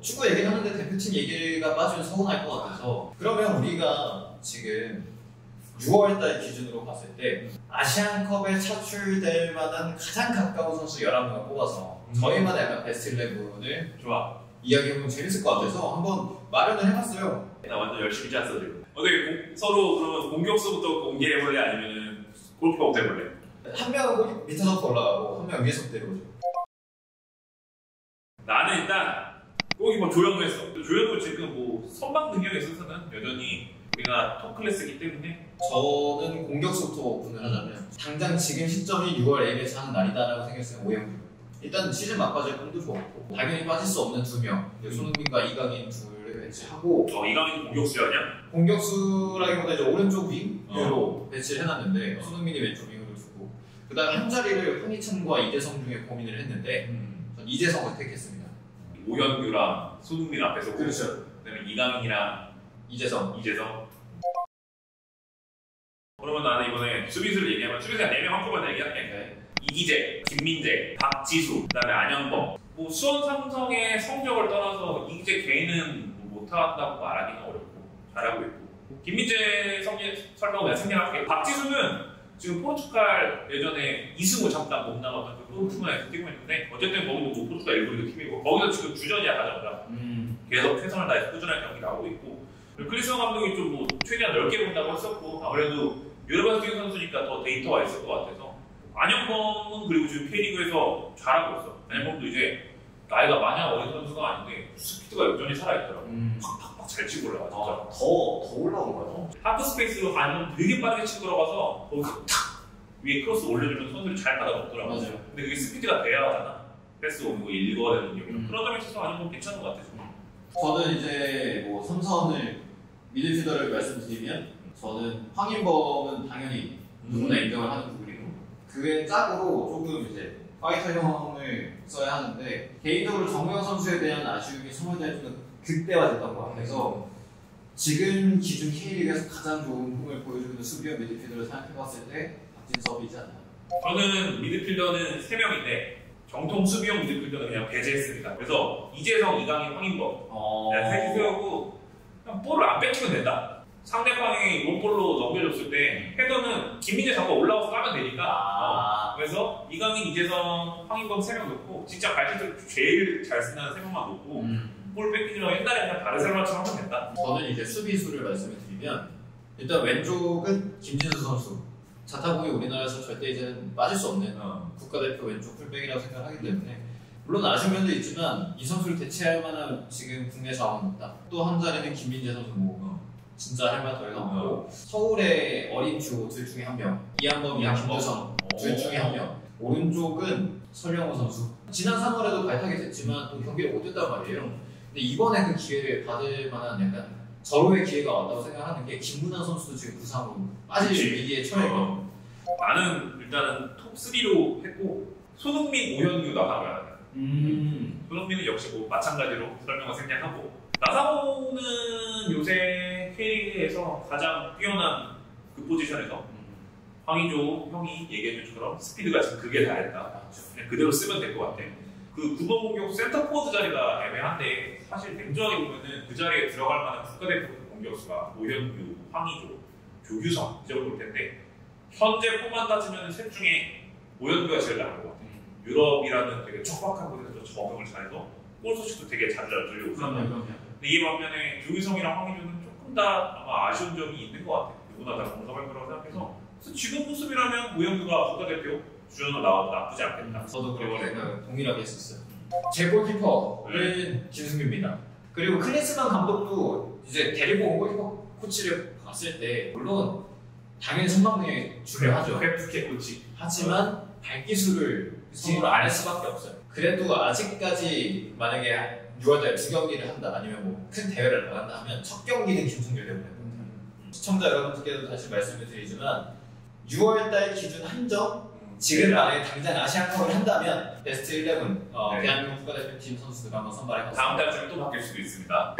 축구 얘기를 하는데 대표팀 얘기가 빠지면 서운할 것 같아서 그러면 우리가 지금 6월달 기준으로 봤을 때 아시안컵에 차출될 만한 가장 가까운 선수 11명을 뽑아서 음. 저희만의 약간 베스트 11을 좋아. 이야기해보면 재밌을 것 같아서 한번 마련을 해봤어요. 나 완전 열심히 짰어 지금. 어떻게 공- 서로 그러면 공격수부터 공개해볼래 아니면은 골키퍼부터 해볼래? 한 명은 골 밑에서부터 올라가고 한 명은 위에서부터 내려오죠. 나는 일단 골키퍼 조현우 했어. 조현우 지금 뭐 선방 능력에 있어서는 여전히 우리가 톱 클래스이기 때문에 저는 공격수부터 오픈을 하자면 당장 지금 시점이 6월 ABS 하는 날이다라고 생각했어요. 오영규. 일단 시즌 막바지에 폼도 좋았고 당연히 빠질 수 없는 두 명. 이제 손흥민과 이강인 둘을 배치하고 어 이강인 공격수 아니야? 공격수라기보다 이제 오른쪽 윙으로 어. 배치를 해놨는데 손흥민이 왼쪽 두고 그 다음에 한 자리를 황희찬과 이재성 중에 고민을 했는데 전 이재성을 택했습니다. 오현규랑 손흥민 앞에서 그렇죠. 그다음에 이강인이랑 이재성. 이재성. 그러면 나는 이번에 수비수를 얘기하면 수비수가 4명 한꺼번에 얘기할게. 네. 이기재, 김민재, 박지수, 그다음에 안현범. 뭐 수원 삼성의 성적을 떠나서 이기재 개인은 뭐 못한다고 말하기는 어렵고 잘하고 있고. 김민재 성적 설명 내가 생략할게. 박지수는 지금 포르투갈 예전에 이승우 잠깐 못 나갔던 그 포르투갈에서 뛰고 있는데 어쨌든 거기도 뭐 포르투갈 1부 리그 팀이고 거기서 지금 주전이야 가져오라. 음. 계속 최선을 다해서 꾸준한 경기 나오고 있고 클린스만 감독이 좀 뭐 최대한 넓게 본다고 했었고 아무래도 유럽에서 뛰는 선수니까 더 데이터가 있을 것 같아서 안현범은 그리고 지금 K리그에서 잘하고 있어 안현범도 이제 나이가 마냥 어린 선수가 아닌데 스피드가 여전히 살아있더라고 음. 팍팍팍 잘 치고 올라가 아, 더, 더 올라온 거죠? half space로 가면 되게 빠르게 치고 들어가서 거기서 탁 위에 크로스 올려주면 선수를 잘 받아먹더라고 맞아요. 근데 그게 스피드가 돼야 하잖아 패스 거 읽어야 되는 경우는 음. 그런 점에 있어서 안현범 괜찮은 것 같아 지금 저는 이제 뭐 3선을 미드필더를 말씀드리면 저는 황인범은 당연히 누구나 인정을 하는 부분이고 그외 짝으로 조금 이제 파이터 형을 써야 하는데 개인적으로 정우영 선수에 대한 아쉬움이 소모되는 그때와 됐던 것 같아서 지금 기준 K리그에서 가장 좋은 폼을 보여주는 수비형 미드필더를 생각해봤을 때 박진섭이지 않나 저는 미드필더는 3명인데 정통 수비형 미드필더는 그냥 배제했습니다. 그래서 이재성, 이강인, 황인범. 어... 그냥 셋이 세우고 그냥 볼을 안 뺏기면 된다. 상대방이 롱볼로 넘겨줬을 때 헤더는 김민재 잡고 올라와서 까면 되니까. 어, 아... 그래서 이강인, 이재성, 황인범 3명 놓고 진짜 발짓을 제일 잘 쓴다는 3명만 놓고 음. 볼 뺏기지 말고 옛날에 그냥 바르셀로나처럼 하면 된다. 저는 이제 수비수를 말씀을 드리면 일단 왼쪽은 김진수 선수. 자타공이 우리나라에서 절대 이제 빠질 수 없는 어. 국가대표 왼쪽 풀백이라고 생각하기 때문에 물론 아쉬운 면도 있지만 이 선수를 대체할 만한 지금 국내 자원은 없다. 또 한 자리는 김민재 선수 뭐 진짜 할말더 해놓고 서울의 어린 둘 중에 한 명. 이한범이랑 김두성 둘 중에 한 명. 오른쪽은 설명호 선수. 지난 3월에도 발탁이 됐지만 또 경기를 못했단 말이에요. 근데 이번에 그 기회를 받을 만한 약간 절호의 기회가 왔다고 생각하는 게 김문환 선수도 지금 부상으로 빠질 그치. 위기에 처했거든요. 나는 일단은 top 3로 했고 손흥민, 오현규 나가면 음. 손흥민은 역시 뭐 마찬가지로 설명을 생략하고. 나상호는 요새 K리그에서 가장 뛰어난 그 포지션에서 황의조 형이 얘기해준 것처럼 스피드가 지금 그게 다였다. 그냥 그대로 쓰면 될 것 같아. 그 9번 공격수 센터 포워드 자리가 애매한데 사실 냉정하게 보면은 그 자리에 들어갈 만한 국가대표 공격수가 오현규, 황의조, 조규성 이 정도 볼 텐데 현재 폼만 따지면 셋 중에 오현규가 제일 나은 것 같아. 유럽이라는 되게 척박한 곳에서 적응을 잘해서 골 소식도 되게 자주 들려오고 그럼요. 근데 이에 반면에 조규성이랑 황희조는 조금 다 아마 아쉬운 점이 있는 것 같아요. 누구나 다 공감할 거라고 생각해서 그래서 지금 모습이라면 오영규가 국가대표 주전으로 나와도 나쁘지 않겠다. 저도 그렇게 생각 동일하게 했었어요. 제 골키퍼는 김승규입니다. 그리고 클린스만 감독도 이제 데리고 온 골키퍼 코치를 봤을 때 물론 당연히 선방능에 중요하죠. 페프케 코치. 하지만 발기술을 선으로 안할 수밖에 없어요. 그래도 아직까지 만약에 6월달에 두 경기를 한다 아니면 뭐 큰 대회를 나간다 하면 첫 경기는 김승규 때문에 시청자 여러분들께도 다시 말씀을 드리지만 6월달 기준 한정 지금 만약에 당장 아시안컵을 한다면 베스트 11 어, 네. 대한민국 국가대표팀 선수들 한번 선발해 다음 봤습니다. 달쯤에 또 바뀔 수도 있습니다.